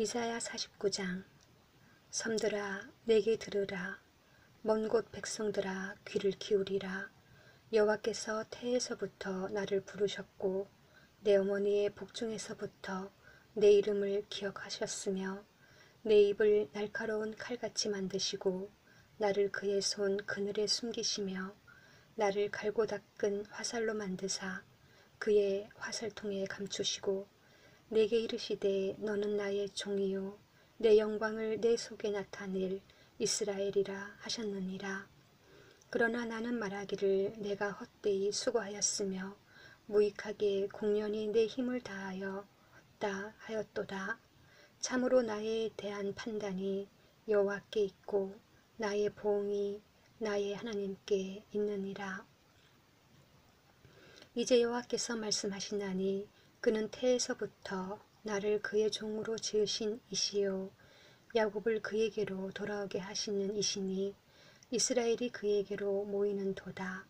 이사야 49장. 섬들아 내게 들으라. 먼 곳 백성들아 귀를 기울이라. 여호와께서 태에서부터 나를 부르셨고 내 어머니의 복중에서부터 내 이름을 기억하셨으며 내 입을 날카로운 칼같이 만드시고 나를 그의 손 그늘에 숨기시며 나를 갈고 닦은 화살로 만드사 그의 화살통에 감추시고 내게 이르시되 너는 나의 종이요 내 영광을 내 속에 나타낼 이스라엘이라 하셨느니라. 그러나 나는 말하기를 내가 헛되이 수고하였으며 무익하게 공연히 내 힘을 다하여 헛다 하였도다. 참으로 나에 대한 판단이 여호와께 있고 나의 보응이 나의 하나님께 있느니라. 이제 여호와께서 말씀하시나니 그는 태에서부터 나를 그의 종으로 지으신 이시요 야곱을 그에게로 돌아오게 하시는 이시니 이스라엘이 그에게로 모이는 도다.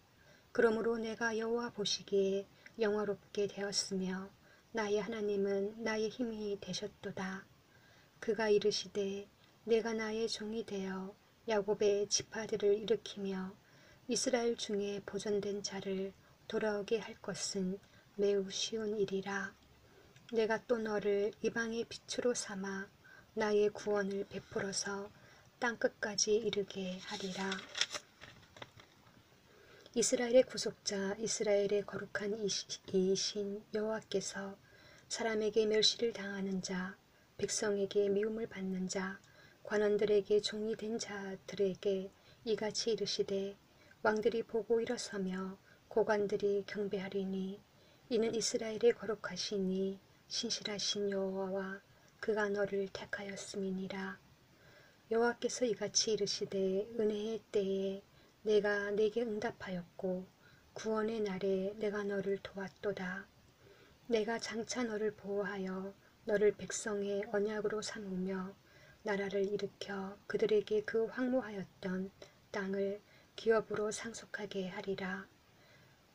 그러므로 내가 여호와 보시기에 영화롭게 되었으며 나의 하나님은 나의 힘이 되셨도다. 그가 이르시되 내가 나의 종이 되어 야곱의 지파들을 일으키며 이스라엘 중에 보존된 자를 돌아오게 할 것은 매우 쉬운 일이라. 내가 또 너를 이방의 빛으로 삼아 나의 구원을 베풀어서 땅끝까지 이르게 하리라. 이스라엘의 구속자 이스라엘의 거룩한 이신 여호와께서 사람에게 멸시를 당하는 자 백성에게 미움을 받는 자 관원들에게 종이 된 자들에게 이같이 이르시되 왕들이 보고 일어서며 고관들이 경배하리니 이는 이스라엘의 거룩하시니 신실하신 여호와와 그가 너를 택하였음이니라. 여호와께서 이같이 이르시되 은혜의 때에 내가 내게 응답하였고 구원의 날에 내가 너를 도왔도다. 내가 장차 너를 보호하여 너를 백성의 언약으로 삼으며 나라를 일으켜 그들에게 그 황무하였던 땅을 기업으로 상속하게 하리라.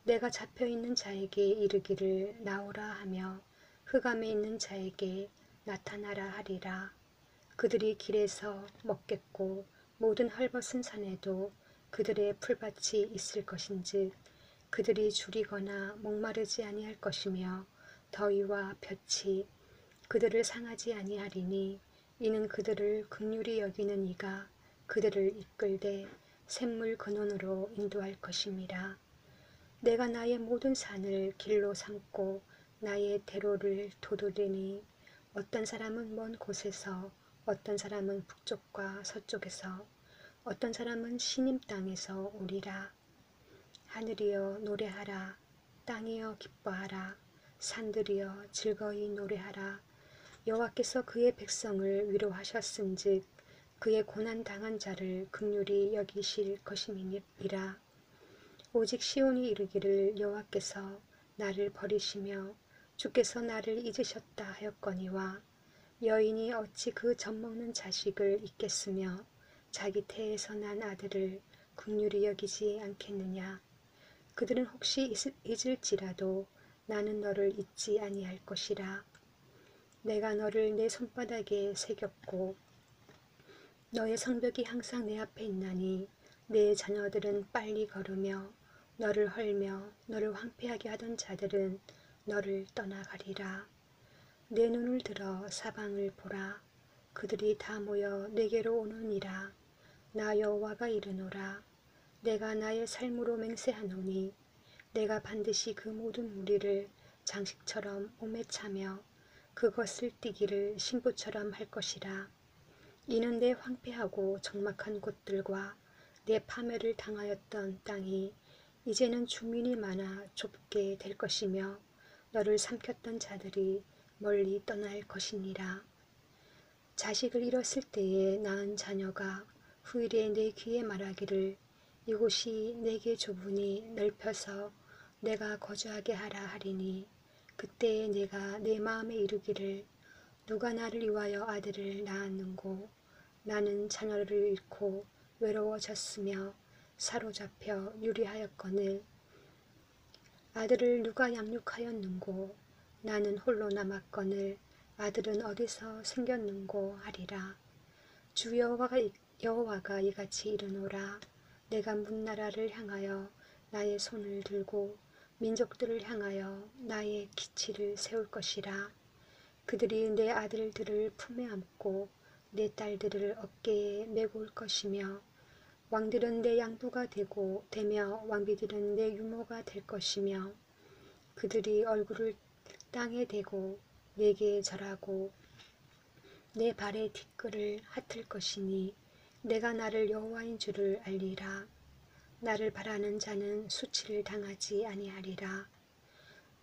내가 잡혀 있는 자에게 이르기를 나오라 하며 흑암에 있는 자에게 나타나라 하리라. 그들이 길에서 먹겠고 모든 헐벗은 산에도 그들의 풀밭이 있을 것인즉 그들이 줄이거나 목마르지 아니할 것이며 더위와 볕이 그들을 상하지 아니하리니 이는 그들을 극률이 여기는 이가 그들을 이끌되 샘물 근원으로 인도할 것임이라. 내가 나의 모든 산을 길로 삼고 나의 대로를 도두리니 어떤 사람은 먼 곳에서 어떤 사람은 북쪽과 서쪽에서 어떤 사람은 신임 땅에서 오리라. 하늘이여 노래하라. 땅이여 기뻐하라. 산들이여 즐거이 노래하라. 여호와께서 그의 백성을 위로하셨은즉 그의 고난 당한 자를 극률이 여기실 것임이니라. 오직 시온이 이르기를 여호와께서 나를 버리시며 주께서 나를 잊으셨다 하였거니와 여인이 어찌 그 젖먹는 자식을 잊겠으며 자기 태에서 난 아들을 국률이 여기지 않겠느냐? 그들은 혹시 잊을지라도 나는 너를 잊지 아니할 것이라. 내가 너를 내 손바닥에 새겼고 너의 성벽이 항상 내 앞에 있나니 내 자녀들은 빨리 걸으며 너를 헐며 너를 황폐하게 하던 자들은 너를 떠나가리라. 내 눈을 들어 사방을 보라. 그들이 다 모여 내게로 오느니라. 나 여호와가 이르노라. 내가 나의 삶으로 맹세하노니 내가 반드시 그 모든 무리를 장식처럼 몸에 차며 그것을 띠기를 신부처럼 할 것이라. 이는 내 황폐하고 적막한 곳들과 내 파멸을 당하였던 땅이 이제는 주민이 많아 좁게 될 것이며 너를 삼켰던 자들이 멀리 떠날 것이니라. 자식을 잃었을 때에 낳은 자녀가 후일에 내 귀에 말하기를 이곳이 내게 좁으니 넓혀서 내가 거주하게 하라 하리니 그때에 내가 내 마음에 이르기를 누가 나를 위하여 아들을 낳았는고 나는 자녀를 잃고 외로워졌으며 사로잡혀 유리하였거늘 아들을 누가 양육하였는고 나는 홀로 남았거늘 아들은 어디서 생겼는고 하리라. 주 여호와가, 이- 여호와가 이같이 이르노라. 내가 문나라를 향하여 나의 손을 들고 민족들을 향하여 나의 기치를 세울 것이라. 그들이 내 아들들을 품에 안고 내 딸들을 어깨에 메고 올 것이며 왕들은 내 양부가 되고 되며 왕비들은 내 유모가 될 것이며 그들이 얼굴을 땅에 대고 내게 절하고 내 발의 티끌을 핫을 것이니 내가 나를 여호와인 줄을 알리라. 나를 바라는 자는 수치를 당하지 아니하리라.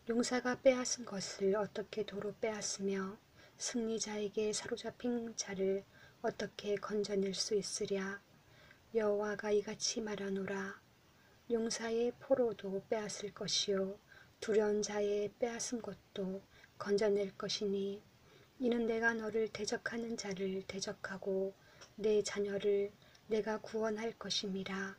용사가 빼앗은 것을 어떻게 도로 빼앗으며 승리자에게 사로잡힌 자를 어떻게 건져낼 수 있으랴. 여호와가 이같이 말하노라. 용사의 포로도 빼앗을 것이요 두려운 자의 빼앗은 것도 건져낼 것이니 이는 내가 너를 대적하는 자를 대적하고 내 자녀를 내가 구원할 것임이라.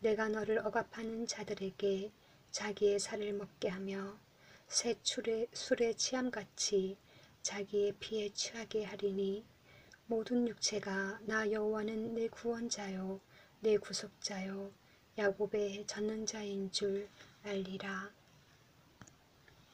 내가 너를 억압하는 자들에게 자기의 살을 먹게 하며 새 술에, 술에 취함같이 자기의 피에 취하게 하리니 모든 육체가 나 여호와는 내 구원자요 내 구속자요 야곱의 젖는 자인 줄 알리라.